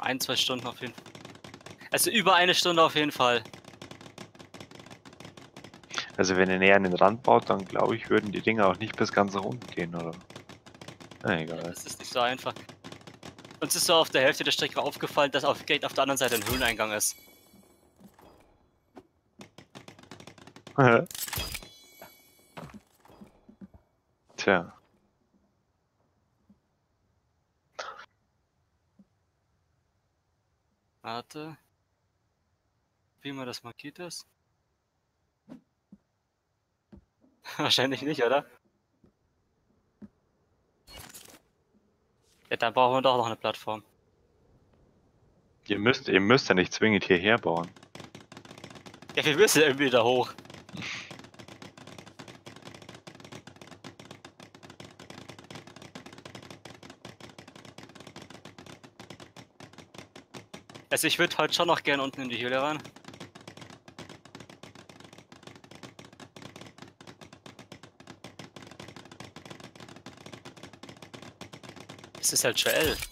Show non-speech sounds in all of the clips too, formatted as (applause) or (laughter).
Ein, zwei Stunden auf jeden Fall. Also über eine Stunde auf jeden Fall. Also wenn ihr näher an den Rand baut, dann glaube ich, würden die Dinger auch nicht bis ganz nach unten gehen, oder? Na egal. Das ist nicht so einfach. Uns ist so auf der Hälfte der Strecke aufgefallen, dass auf, auf der anderen Seite ein Höhleneingang ist. (laughs) Tja. Warte. Wie man das markiert ist? (laughs) Wahrscheinlich nicht, oder? Ja, dann brauchen wir doch noch eine Plattform. Ihr müsst, ihr müsst ja nicht zwingend hierher bauen. Ja, wir müssen irgendwie da hoch. Also ich würde heute schon noch gern unten in die Höhle ran. Es ist halt schon elf.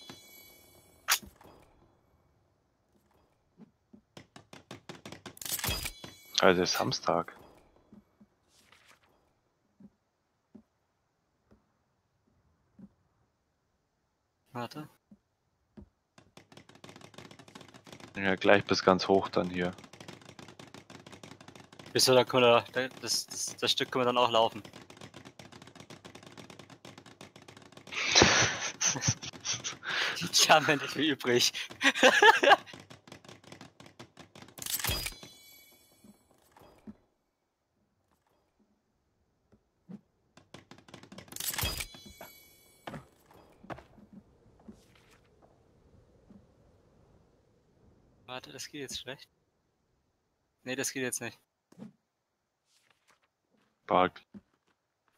Also ist Samstag. Warte. Ja, gleich bis ganz hoch dann hier. Wieso, da können wir, da- das, das, das Stück können wir dann auch laufen. Die haben wir nicht mehr übrig. (laughs) Warte, das geht jetzt schlecht. Nee, das geht jetzt nicht. Bau,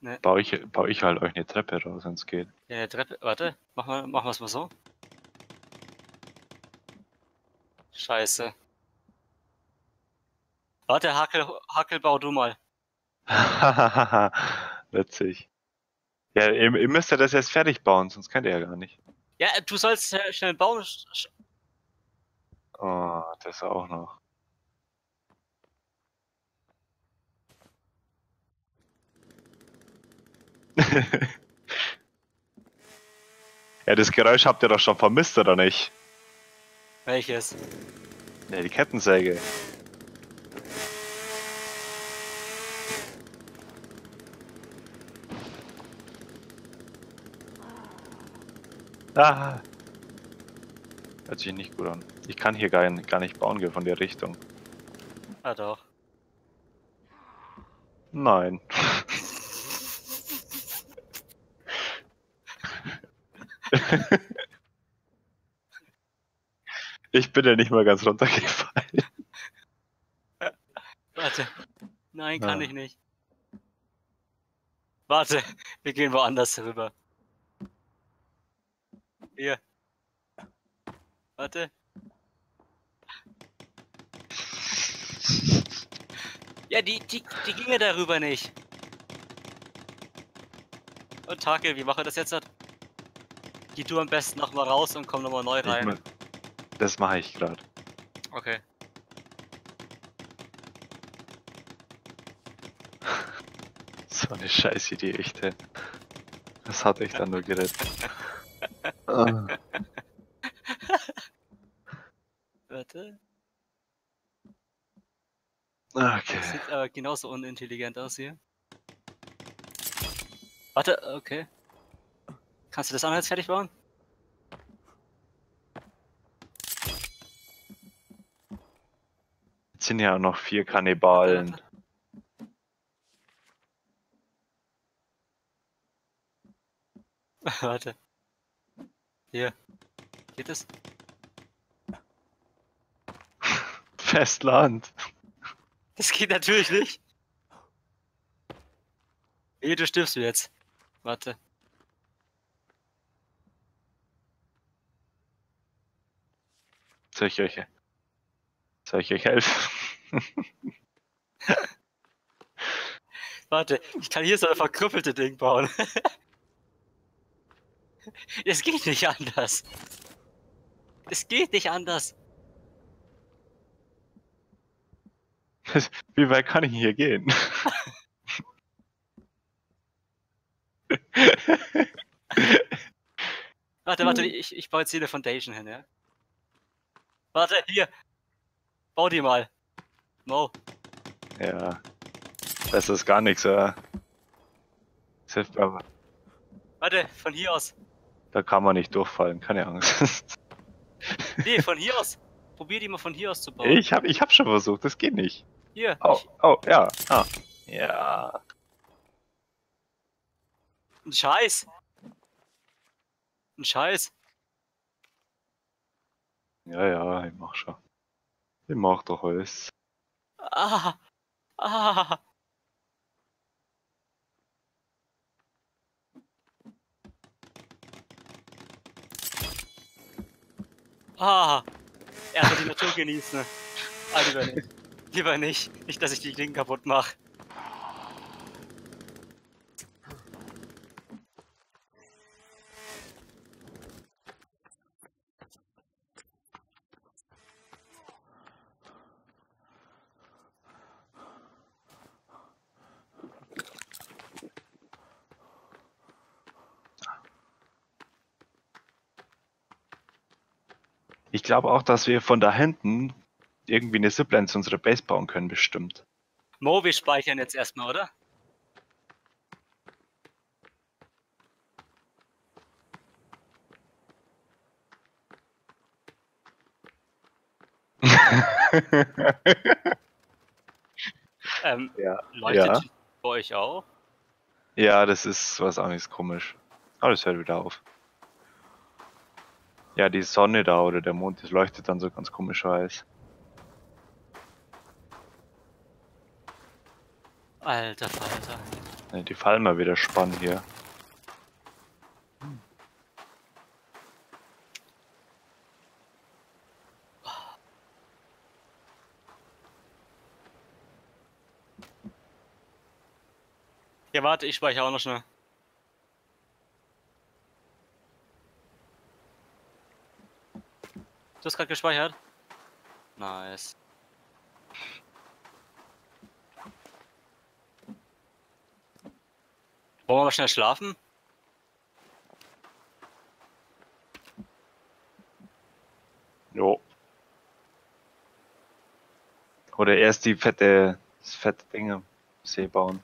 Ne. bau, ich, bau ich halt euch eine Treppe raus, wenn es geht. Ja, Treppe. Warte, machen wir machen wir's mal so. Scheiße. Warte, Hackel, Hackel, bau du mal. (laughs) Witzig. Ja, ihr, ihr müsst ja das erst fertig bauen, sonst könnt ihr ja gar nicht. Ja, du sollst schnell bauen. Oh, das auch noch. (laughs) ja, das Geräusch habt ihr doch schon vermisst, oder nicht? Welches? Ja, die Kettensäge. Ah. Hört sich nicht gut an. Ich kann hier gar, gar nicht bauen gehen von der Richtung. Ah doch. Nein. ich bin ja nicht mal ganz runtergefallen. Warte. Nein, kann Ah. ich nicht. Warte, wir gehen woanders rüber. Hier. Warte. Ja, die, die, die ginge darüber nicht. Und Takel, wie mache ich das jetzt? Geh du am besten nochmal raus und komm nochmal neu Ich rein. Das mache ich gerade. Okay. (laughs) So eine scheiß Idee, echt. ey. Das hat euch dann nur gerettet. (laughs) Ah. Warte. Okay. Das sieht aber genauso unintelligent aus hier. Warte, okay. Kannst du das jetzt fertig bauen? Jetzt sind ja noch vier Kannibalen. Warte. (laughs) Hier. Geht es? (laughs) Festland. Das geht natürlich nicht. Wie, du stirbst du jetzt. Warte. Soll ich euch, soll ich euch helfen? (laughs) Warte, ich kann hier so ein verkrüppelte Ding bauen. (laughs) Es geht nicht anders. Es geht nicht anders. Wie weit kann ich hier gehen? Warte, warte, ich, ich baue jetzt hier eine Foundation hin, ja? Warte, hier. Bau die mal. Mo. ja. Das ist gar nichts, ja. Das hilft aber. Warte, von hier aus. Da kann man nicht durchfallen, keine Angst. Nee, von hier aus. Probier die mal von hier aus zu bauen. Ich hab, ich hab schon versucht, das geht nicht. Hier. Oh, oh, ja. Ah. Ja. ein Scheiß. Ein Scheiß. Ja, ja, ich mach schon. Ich mach doch alles. Ah. Ah. Ah. Erstmal die Natur genießen. Lieber nicht. (laughs) Lieber nicht. Nicht, dass ich die Klingen kaputt mache. Ich glaube auch, dass wir von da hinten irgendwie eine Zipline zu unserer Base bauen können, bestimmt. Mo, wir speichern jetzt erstmal, oder? (laughs) Ähm, ja. leuchtet Ja. bei euch auch? ja, das ist was auch nichts komisch. Aber das hört wieder auf. Ja, die Sonne da oder der Mond, das leuchtet dann so ganz komisch weiß. Alter Falter. Ja, die fallen mal wieder spannend hier. Ja, warte, ich speichere auch noch schnell. Du hast gerade gespeichert? Nice. Wollen wir mal schnell schlafen? Jo. Oder erst die fette, das fette Dinge See bauen.